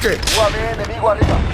ataque. UAV enemigo arriba.